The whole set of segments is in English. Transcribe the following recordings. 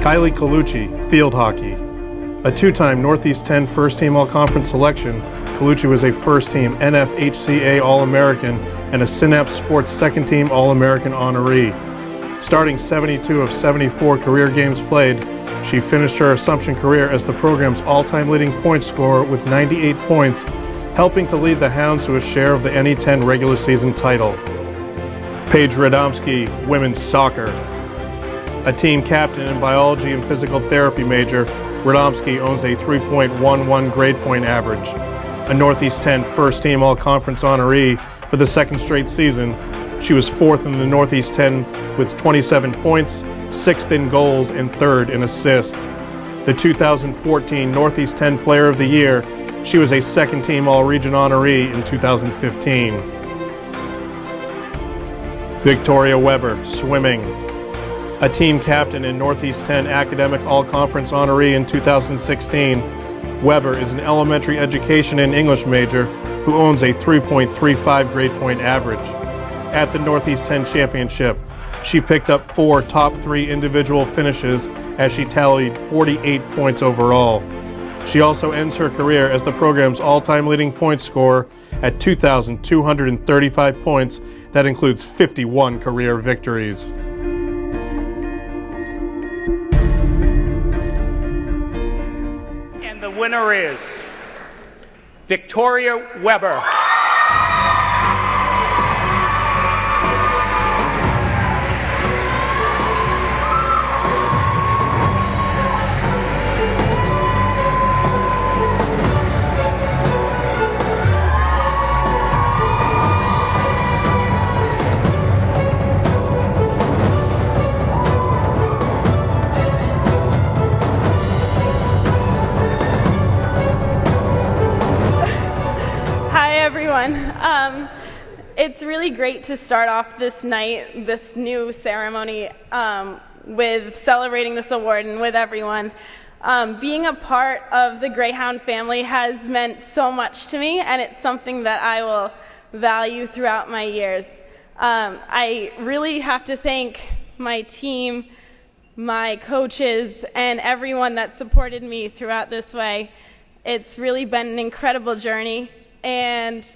Kylie Colucci, field hockey. A two-time Northeast 10 first-team All-Conference selection, Colucci was a first-team NFHCA All-American and a Synapse Sports second-team All-American honoree. Starting 72 of 74 career games played, she finished her Assumption career as the program's all-time leading point scorer with 98 points, helping to lead the Hounds to a share of the NE10 regular season title. Paige Radomski, women's soccer. A team captain in biology and physical therapy major, Radomski owns a 3.11 grade point average. A Northeast 10 first team all conference honoree for the second straight season, she was fourth in the Northeast 10 with 27 points, sixth in goals, and third in assists. The 2014 Northeast 10 Player of the Year, she was a second team All Region honoree in 2015. Victoria Weber, swimming. A team captain and Northeast 10 Academic All Conference honoree in 2016, Weber is an elementary education and English major who owns a 3.35 grade point average at the Northeast 10 Championship. She picked up four top three individual finishes as she tallied 48 points overall. She also ends her career as the program's all-time leading point scorer at 2,235 points. That includes 51 career victories. Winner is Victoria Weber. Um, it's really great to start off this night, this new ceremony, um, with celebrating this award and with everyone. Um, being a part of the Greyhound family has meant so much to me, and it's something that I will value throughout my years. Um, I really have to thank my team, my coaches, and everyone that supported me throughout this way. It's really been an incredible journey, and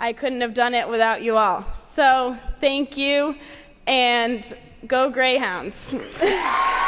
I couldn't have done it without you all. So thank you, and go Greyhounds.